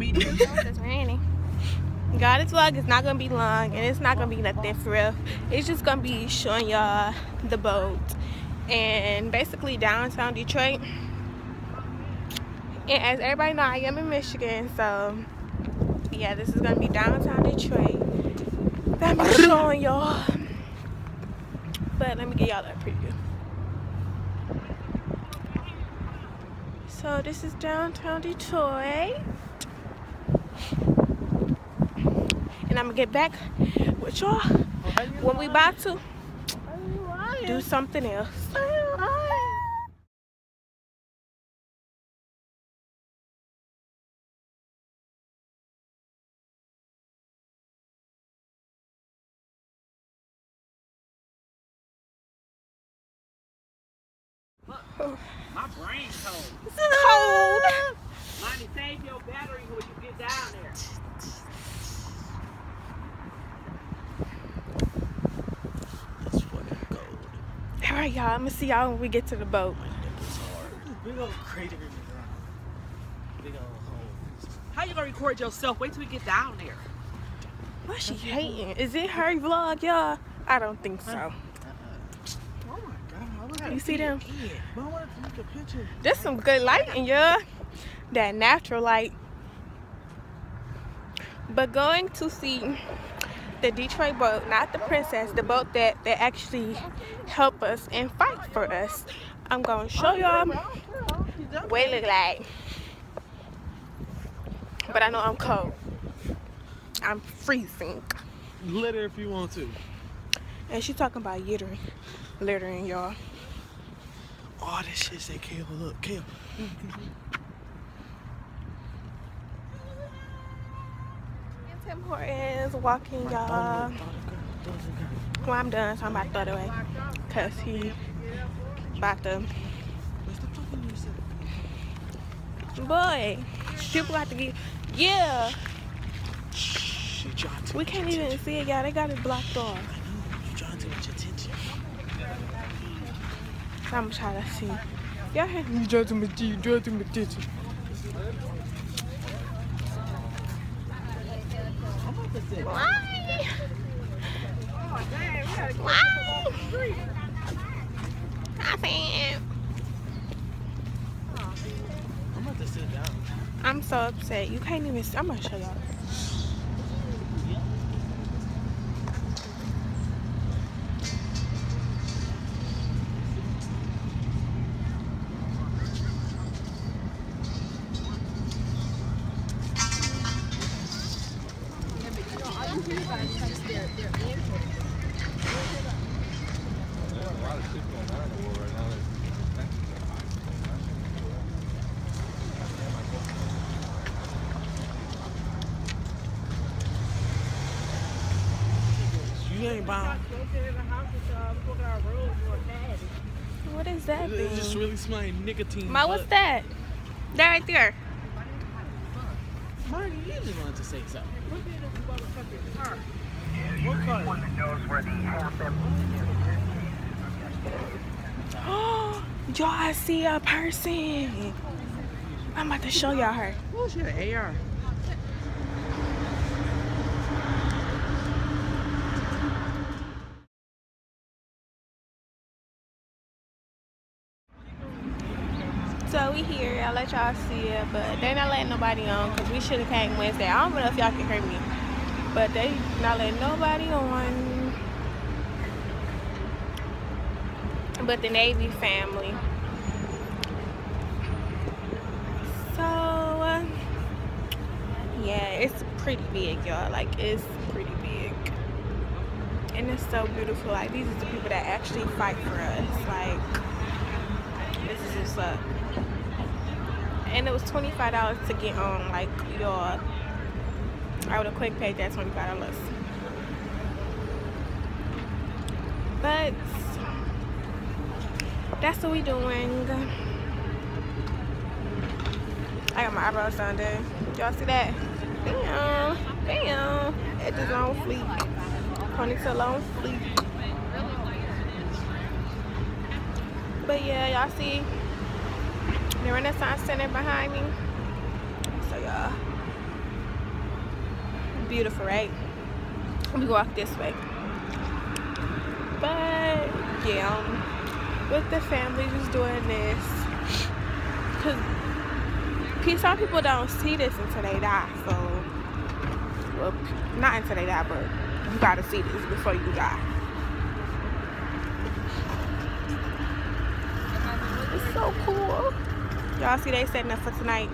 media. It's raining. God, this vlog is not gonna be long and it's not gonna be nothing for real. It's just gonna be showing y'all the boat and basically downtown Detroit. And as everybody know, I am in Michigan, so yeah, this is gonna be downtown Detroit. That I'm showing y'all. But let me get y'all that preview. So this is downtown Detroit. And I'm gonna get back with y'all when we about to do something else. My brain's cold. It's cold. Lonnie, save your battery when you get down there. That's fucking cold. All right, y'all. I'm gonna see y'all when we get to the boat. It's hard. Big old crater in the ground. Big old hole. How you gonna record yourself? Wait till we get down there. Why she hating? Is it her vlog, y'all? I don't think so. Uh-uh. Oh my god. You see them? But I wanted to take a picture. There's some good lighting, y'all. That natural light. But going to see the Detroit boat, not the princess, the boat that, that actually help us and fight for us. I'm gonna show y'all what it look like. But I know I'm cold. I'm freezing. Litter if you want to. And she talking about littering. Littering, y'all. Oh, this shit say Kale. Look, Kale. Tim Hortons walking, y'all. Well, I'm done, so I'm about to throw it away. Cause he about to. Boy, people got to get. Yeah, Shh, trying to we can't even see it, y'all. They got it blocked off. You trying to get your attention. So I'm gonna see. Y'all hear me? Draw to my teeth, draw to my teeth. Why? Why? I'm about to sit down. I'm so upset. You can't even. I'm gonna show y'all. Ain't bound. What is that It's just thing? really smelling nicotine. Ma, what's that? That right there. Marty, you just wanted to say something. What car? y'all I see a person. I'm about to show y'all her. Oh, she had an AR. So we here. I'll let y'all see it, but they not letting nobody on because we should have came Wednesday. I don't know if y'all can hear me, but they not letting nobody on. But the Navy family. So uh, yeah, it's pretty big, y'all. Like it's pretty big, and it's so beautiful. Like these are the people that actually fight for us. Like this is just uh and it was $25 to get on like your I would have quick paid that $25 but that's what we doing. I got my eyebrows done dude y'all see that? Damn damn. It is on fleek. Ponytail on fleek. But yeah y'all see the Renaissance Center behind me. So y'all, beautiful, right? Let We walk this way. But yeah, um, with the family just doing this. Cause some people don't see this until they die. So, well, not until they die, but you gotta see this before you die. It's so cool. Y'all see they setting up for tonight.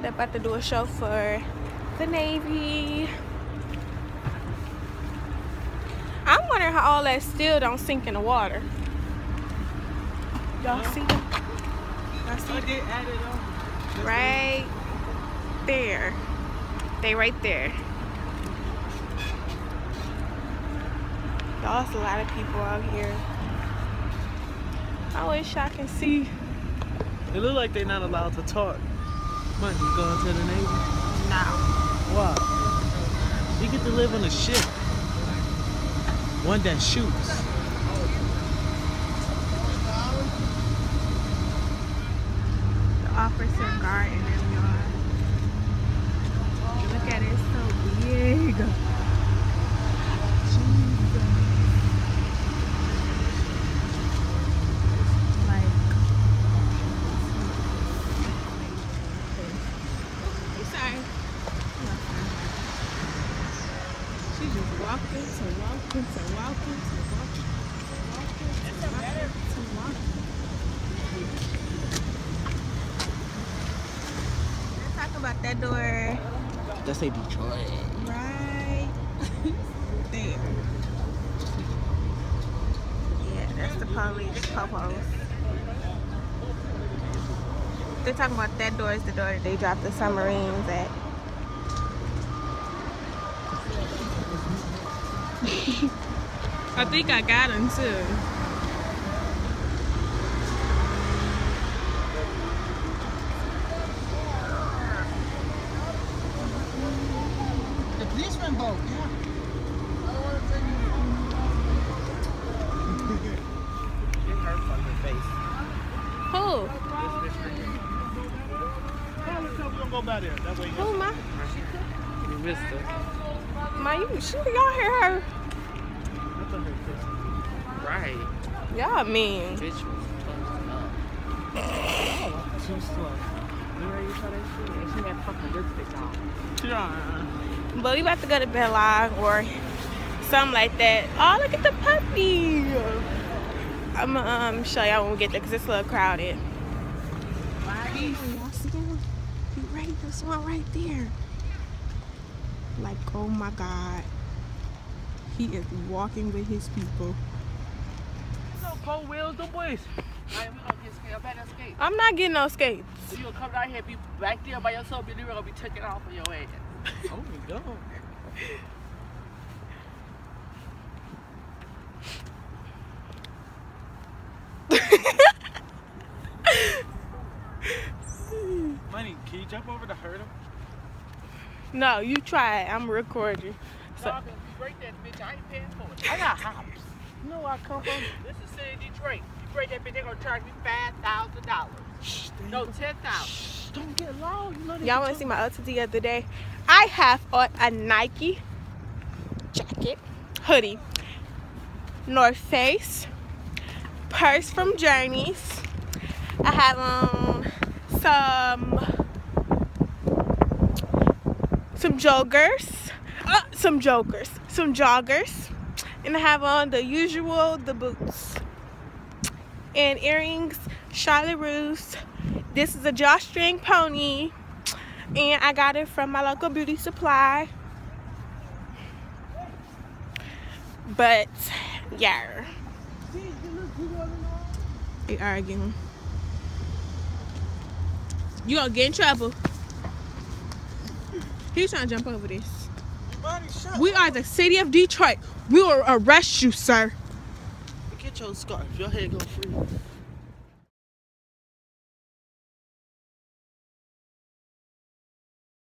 They're about to do a show for the Navy. I'm wondering how all that steel don't sink in the water. Y'all see them? Y'all see I did add it on. Right there. They right there. Y'all, a lot of people out here. I wish I can see. It look like they're not allowed to talk. You going to the Navy? No. Why? You get to live on a ship. One that shoots. The officer guard and them y'all. Look at it, it's so big. Jesus. Like, you sorry. She just walking to walking to walking to walking to walking to walking to walking. Let's talk about that door That's say Detroit. right there. Yeah, that's the police popos. They're talking about that door is the door that they dropped the submarines at. I think I got him too. Policeman boat, yeah. Get her fucking face. Who? we don't go by there. Way Who, ma? you missed her. Ma, you, she, y'all hear her? Right. Y'all mean. Bitch was Oh, too slow. You that shit? She had fucking lipstick on. Yeah. But we about to go to Belle Isle or something like that. Oh, look at the puppy. I'm gonna um, show y'all when we get there because it's a little crowded. Y'all see him? He right, this one right there. Like, oh my God. He is walking with his people. No four wheels, them boys. Alright, we gonna get scared. I better skate. I'm not getting no skates. So you gonna come down here, be back there by yourself, and you're gonna be taking off on your ass. Oh my god. Money, can you jump over the hurdle? No, you try it. I'm recording. So, So- no, you break that bitch, I ain't paying for it. I got hops. You know I come from? This is city Detroit. You break that bitch, they gonna charge me five thousand dollars. No, ten thousand. Shh, don't get loud. Y'all want to see my outfit the other day? I have on a Nike jacket, hoodie, North Face, purse from Journeys. I have on some some joggers, uh, some jokers, some joggers, and I have on the usual the boots and earrings, Charlotte Russe. This is a drawstring pony, and I got it from my local beauty supply. But yeah, they arguing. You gonna get in trouble. He's trying to jump over this. We are the city of Detroit. We will arrest you, sir. Get your scarf. Your head go free.